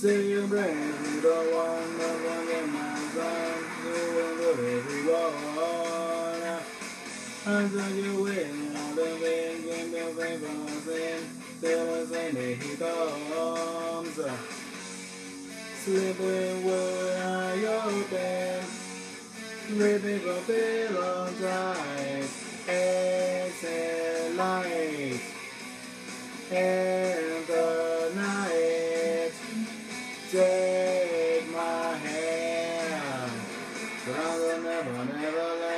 You bring the one that will get my son to everyone. Until you win till the he comes. Where I open, ripping for pillow exhale light, and the. Take my hand, but I will never, never land.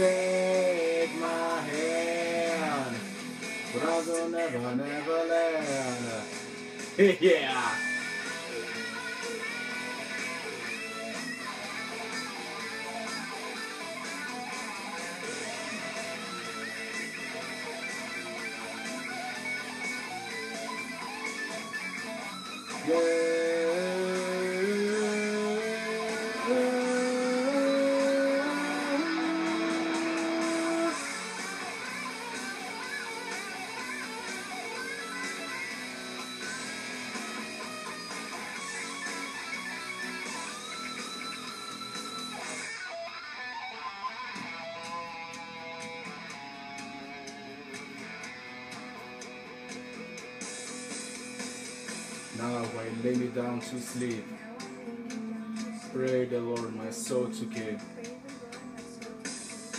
take my hand, but will never, never land. yeah. Yeah. Now I lay me down to sleep. Pray the Lord my soul to keep.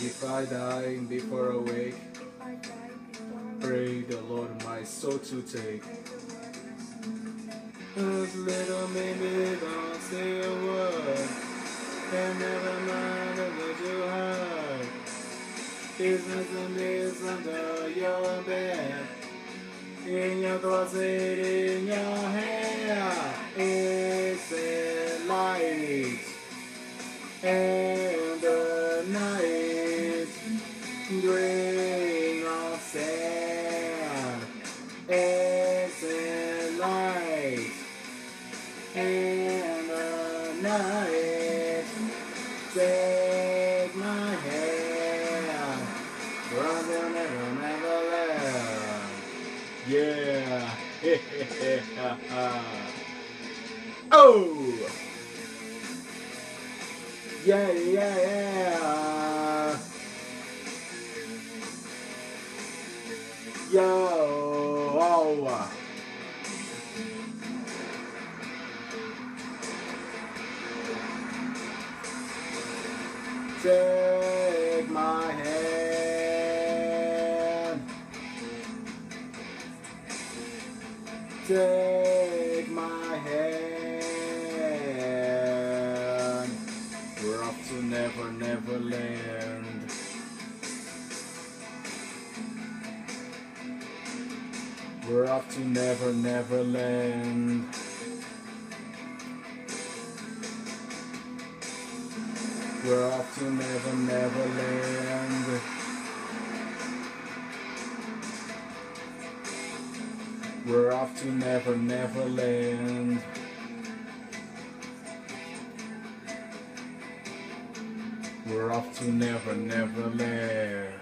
If I die before awake, pray the Lord my soul to take. As little baby don't say a word, and never mind what you heard. And this under your bed. In your closet, in your hair, it's a light. And the night, grain of sand, it's a light. And Yeah. oh. Yeah, yeah, yeah. Yo. Oh. Take Take my hand. We're off to Never Never Land. We're off to Never Never Land. We're off to Never Never Land. We're off to Never Never Land. We're off to Never Never Land.